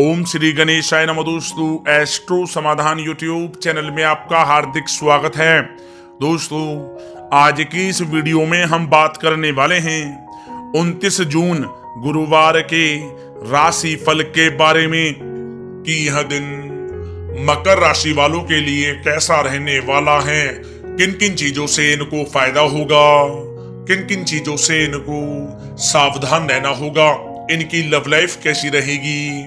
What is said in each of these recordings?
ओम श्री गणेशाय नमो दोस्तों एस्ट्रो समाधान यूट्यूब चैनल में आपका हार्दिक स्वागत है। दोस्तों, आज की इस वीडियो में हम बात करने वाले हैं 29 जून, गुरुवार के राशि फल के बारे में। कि यह दिन मकर राशि वालों के लिए कैसा रहने वाला है? किन किन चीज़ों से इनको फ़ायदा होगा? किन किन चीज़ों से इनको सावधान रहना होगा? इनकी लव लाइफ कैसी रहेगी?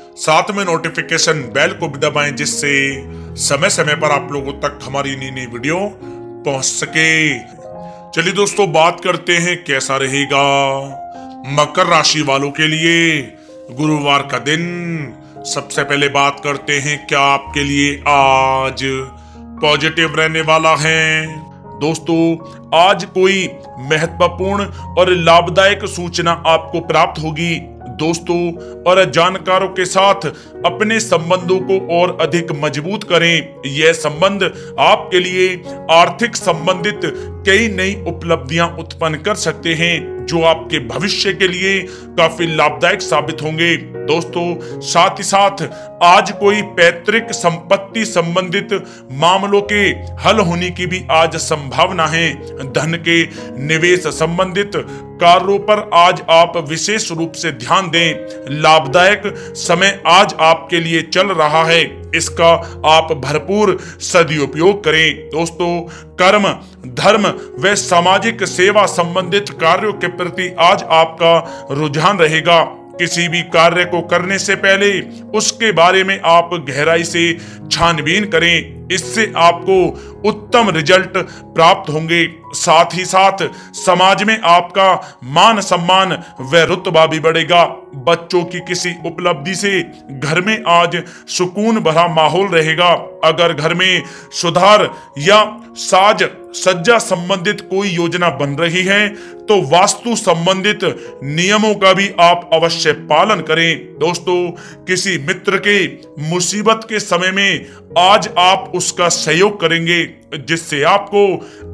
साथ में नोटिफिकेशन बेल को भी दबाएँ, जिससे समय समय पर आप लोगों तक हमारी नई नई वीडियो पहुँच सके। चलिए दोस्तों, बात करते हैं कैसा रहेगा मकर राशि वालों के लिए गुरुवार का दिन। सबसे पहले बात करते हैं, क्या आपके लिए आज पॉजिटिव रहने वाला है? दोस्तों, आज कोई महत्वपूर्ण और लाभदायक सूचना आपको प्राप्त होगी। दोस्तों और जानकारों के साथ अपने संबंधों को और अधिक मज़बूत करें। यह संबंध आपके लिए आर्थिक संबंधित कई नई उपलब्धियाँ उत्पन्न कर सकते हैं, जो आपके भविष्य के लिए काफ़ी लाभदायक साबित होंगे। दोस्तों, साथ ही साथ, आज कोई पैतृक संपत्ति संबंधित मामलों के हल होने की भी आज संभावना है। धन के निवेश संबंधित कार्यों पर आज आप विशेष रूप से ध्यान दें। लाभदायक समय आज आपके लिए चल रहा है। इसका आप भरपूर सदुपयोग करें। दोस्तों, कर्म, धर्म व सामाजिक सेवा संबंधित कार्यों के प्रति आज आपका रुझान रहेगा। किसी भी कार्य को करने से पहले उसके बारे में आप गहराई से छानबीन करें। इससे आपको उत्तम रिज़ल्ट प्राप्त होंगे। साथ ही साथ समाज में आपका मान सम्मान व रुतबा भी बढ़ेगा। बच्चों की किसी उपलब्धि से घर में आज सुकून भरा माहौल रहेगा। अगर घर में सुधार या साज सज्जा संबंधित कोई योजना बन रही है तो वास्तु संबंधित नियमों का भी आप अवश्य पालन करें। दोस्तों, किसी मित्र के मुसीबत के समय में आज आप उसका सहयोग करेंगे। जिससे आपको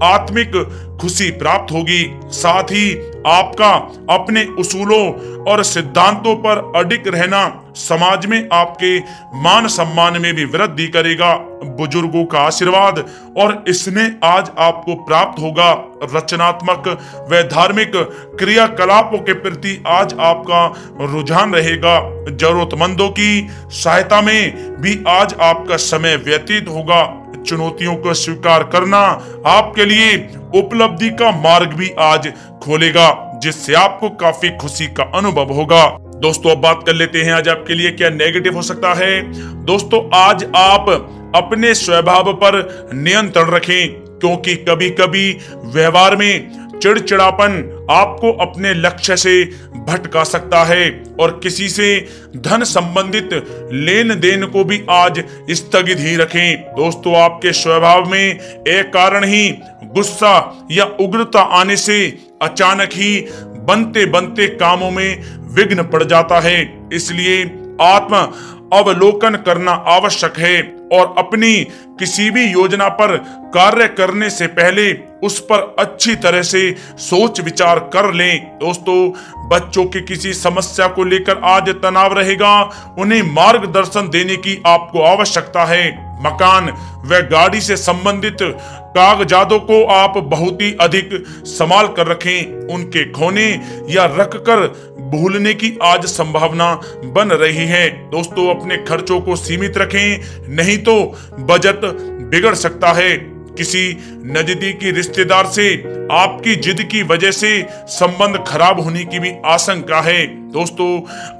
आत्मिक खुशी प्राप्त होगी। साथ ही आपका अपने उसूलों और सिद्धांतों पर अडिग रहना समाज में आपके मान सम्मान में भी वृद्धि करेगा। बुज़ुर्गों का आशीर्वाद और इसमें आज आपको प्राप्त होगा। रचनात्मक व धार्मिक क्रियाकलापों के प्रति आज आपका रुझान रहेगा। जरूरतमंदों की सहायता में भी आज आपका समय व्यतीत होगा। चुनौतियों को स्वीकार करना आपके लिए उपलब्धि का मार्ग भी आज खोलेगा, जिससे आपको काफ़ी खुशी का अनुभव होगा। दोस्तों, अब बात कर लेते हैं आज आपके लिए क्या नेगेटिव हो सकता है। दोस्तों, आज आप अपने स्वभाव पर नियंत्रण रखें, क्योंकि कभी कभी व्यवहार में चिड़चिड़ापन आपको अपने लक्ष्य से भटका सकता है और किसी से धन संबंधित लेन देन को भी आज स्थगित ही रखें। दोस्तों, आपके स्वभाव में एक कारण ही गुस्सा या उग्रता आने से अचानक ही बनते बनते कामों में विघ्न पड़ जाता है। इसलिए आत्म अवलोकन करना आवश्यक है। और अपनी किसी भी योजना पर कार्य करने से पहले उस पर अच्छी तरह से सोच विचार कर लें। दोस्तों, बच्चों की किसी समस्या को लेकर आज तनाव रहेगा। उन्हें मार्गदर्शन देने की आपको आवश्यकता है। मकान व गाड़ी से संबंधित कागजातों को आप बहुत ही अधिक संभाल कर रखें। उनके खोने या रख कर भूलने की आज संभावना बन रही है। दोस्तों, अपने खर्चों को सीमित रखें, नहीं तो बजट बिगड़ सकता है। किसी नजदीकी रिश्तेदार से आपकी जिद की वजह से संबंध खराब होने की भी आशंका है। दोस्तों,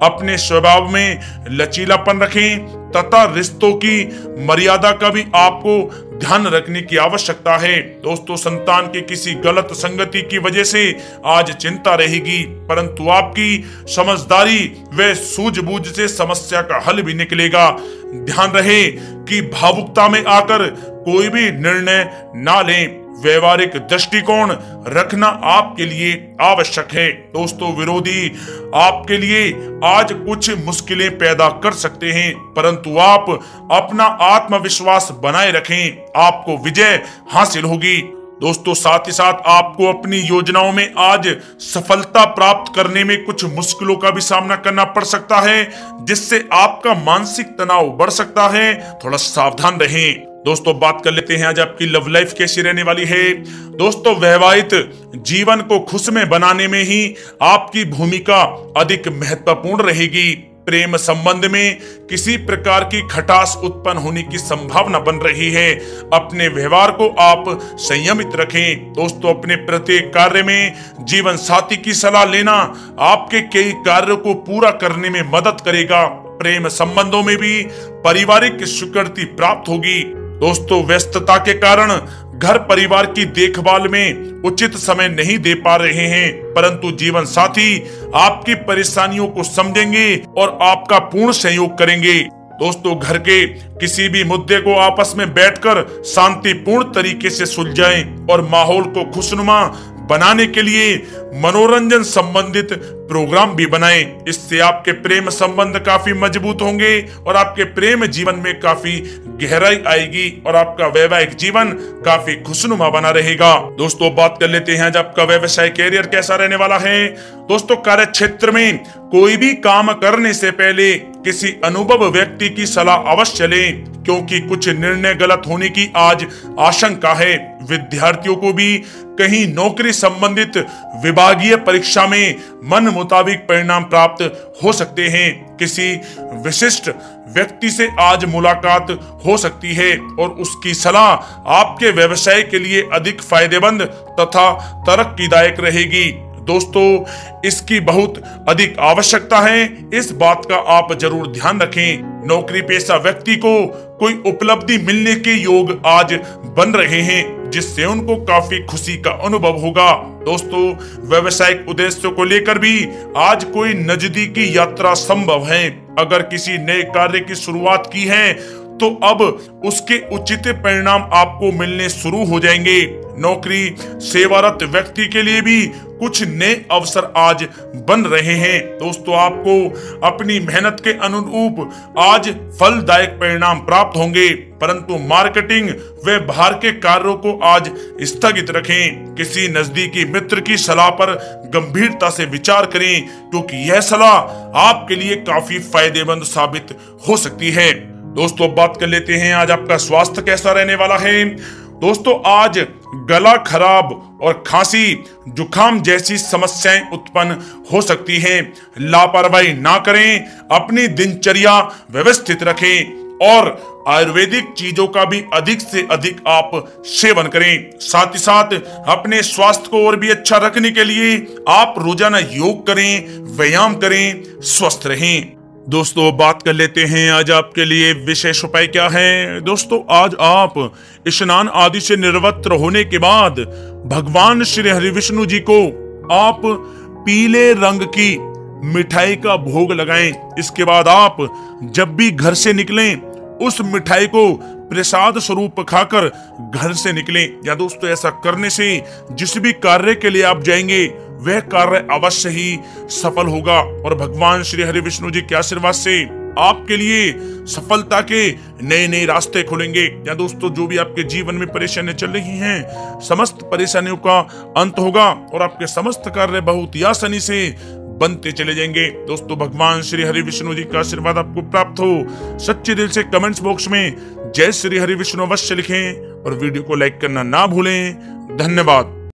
अपने स्वभाव में लचीलापन रखें, तथा रिश्तों की मर्यादा का भी आपको ध्यान रखने की आवश्यकता है। दोस्तों, संतान के किसी गलत संगति की वजह से आज चिंता रहेगी, परंतु आपकी समझदारी व सूझबूझ से समस्या का हल भी निकलेगा। ध्यान रहे कि भावुकता में आकर कोई भी निर्णय ना लें। व्यवहारिक दृष्टिकोण रखना आपके लिए आवश्यक है। दोस्तों, विरोधी आपके लिए आज कुछ मुश्किलें पैदा कर सकते हैं, परंतु आप अपना आत्मविश्वास बनाए रखें। आपको विजय हासिल होगी। दोस्तों, साथ ही साथ आपको अपनी योजनाओं में आज सफलता प्राप्त करने में कुछ मुश्किलों का भी सामना करना पड़ सकता है, जिससे आपका मानसिक तनाव बढ़ सकता है। थोड़ा सावधान रहें। दोस्तों, बात कर लेते हैं आज आपकी लव लाइफ कैसी रहने वाली है। दोस्तों वैवाहिक जीवन को खुश में बनाने में ही आपकी भूमिका अधिक महत्वपूर्ण रहेगी। प्रेम संबंध में किसी प्रकार की खटास उत्पन्न होने की संभावना बन रही है। अपने व्यवहार को आप संयमित रखें। दोस्तों, अपने प्रत्येक कार्य में जीवन साथी की सलाह लेना आपके कई कार्य को पूरा करने में मदद करेगा। प्रेम संबंधों में भी पारिवारिक स्वीकृति प्राप्त होगी। दोस्तों, व्यस्तता के कारण घर परिवार की देखभाल में उचित समय नहीं दे पा रहे हैं, परंतु जीवन साथी आपकी परेशानियों को समझेंगे और आपका पूर्ण सहयोग करेंगे। दोस्तों, घर के किसी भी मुद्दे को आपस में बैठकर शांतिपूर्ण तरीके से सुलझाएँ और माहौल को खुशनुमा बनाने के लिए मनोरंजन संबंधित प्रोग्राम भी बनाएँ। इससे आपके प्रेम संबंध काफ़ी मज़बूत होंगे और आपके प्रेम जीवन में काफ़ी गहराई आएगी और आपका वैवाहिक जीवन काफ़ी खुशनुमा बना रहेगा। दोस्तों, बात कर लेते हैं आज आपका व्यवसाय कैरियर कैसा रहने वाला है। दोस्तों कार्य क्षेत्र में कोई भी काम करने से पहले किसी अनुभव व्यक्ति की सलाह अवश्य लें, क्योंकि कुछ निर्णय गलत होने की आज आशंका है। विद्यार्थियों को भी कहीं नौकरी संबंधित विभागीय परीक्षा में मन मुताबिक परिणाम प्राप्त हो सकते हैं। किसी विशिष्ट व्यक्ति से आज मुलाकात हो सकती है और उसकी सलाह आपके व्यवसाय के लिए अधिक फ़ायदेमंद तथा तरक्कीदायक रहेगी। दोस्तों, इसकी बहुत अधिक आवश्यकता है। इस बात का आप ज़रूर ध्यान रखें। नौकरी पेशा व्यक्ति को कोई उपलब्धि मिलने के योग आज बन रहे हैं, जिससे उनको काफ़ी खुशी का अनुभव होगा। दोस्तों, व्यवसायिक उद्देश्यों को लेकर भी आज कोई नजदीकी यात्रा संभव है। अगर किसी नए कार्य की शुरुआत की है तो अब उसके उचित परिणाम आपको मिलने शुरू हो जाएँगे। नौकरी, सेवारत व्यक्ति के लिए भी कुछ नए अवसर आज बन रहे हैं। दोस्तों, आपको अपनी मेहनत के अनुरूप आज फलदायक परिणाम प्राप्त होंगे। परंतु मार्केटिंग व बाहर के कार्यों को आज स्थगित रखें। किसी नजदीकी मित्र की सलाह पर गंभीरता से विचार करें, क्योंकि यह सलाह आपके लिए काफ़ी फ़ायदेमंद साबित हो सकती है। दोस्तों बात कर लेते हैं, आज आपका स्वास्थ्य कैसा रहने वाला है? दोस्तों, आज गला खराब और खांसी जुखाम जैसी समस्याएँ उत्पन्न हो सकती हैं। लापरवाही ना करें, अपनी दिनचर्या व्यवस्थित रखें और आयुर्वेदिक चीज़ों का भी अधिक से अधिक आप सेवन करें। साथ ही साथ, अपने स्वास्थ्य को और भी अच्छा रखने के लिए आप रोज़ाना योग करें, व्यायाम करें, स्वस्थ रहें। दोस्तों, बात कर लेते हैं आज आपके लिए विशेष उपाय क्या है। दोस्तों, आज आप स्नान आदि से निर्वत्र होने के बाद भगवान श्री हरि विष्णु जी को आप पीले रंग की मिठाई का भोग लगाएँ। इसके बाद आप जब भी घर से निकलें, उस मिठाई को प्रसाद स्वरूप खाकर घर से निकलें। या दोस्तों, ऐसा करने से जिस भी कार्य के लिए आप जाएँगे वह कार्य अवश्य ही सफल होगा। और भगवान श्री हरि विष्णु जी के आशीर्वाद से आपके लिए सफलता के नए नए रास्ते खुलेंगे। या दोस्तों, जो भी आपके जीवन में परेशानियाँ चल रही हैं, समस्त परेशानियों का अंत होगा और आपके समस्त कार्य बहुत ही आसानी से बनते चले जाएँगे। दोस्तों, भगवान श्री हरि विष्णु जी का आशीर्वाद आपको प्राप्त हो, सच्चे दिल से कमेंट्स बॉक्स में जय श्री हरि विष्णु अवश्य लिखें और वीडियो को लाइक करना ना भूलें। धन्यवाद।